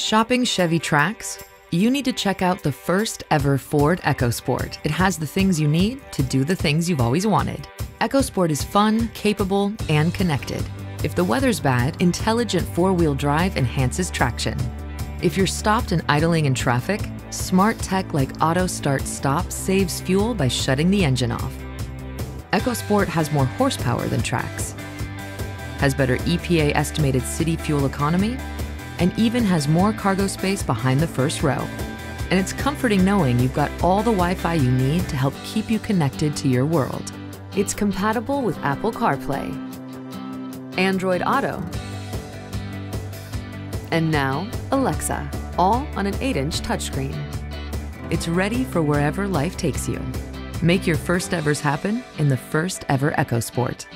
Shopping Chevy Trax? You need to check out the first ever Ford EcoSport. It has the things you need to do the things you've always wanted. EcoSport is fun, capable, and connected. If the weather's bad, intelligent four wheel drive enhances traction. If you're stopped and idling in traffic, smart tech like Auto Start Stop saves fuel by shutting the engine off. EcoSport has more horsepower than Trax, has better EPA estimated city fuel economy, and even has more cargo space behind the first row. And it's comforting knowing you've got all the Wi Fi you need to help keep you connected to your world. It's compatible with Apple CarPlay, Android Auto, and now Alexa, all on an 8 inch touchscreen. It's ready for wherever life takes you. Make your first evers happen in the first ever EcoSport.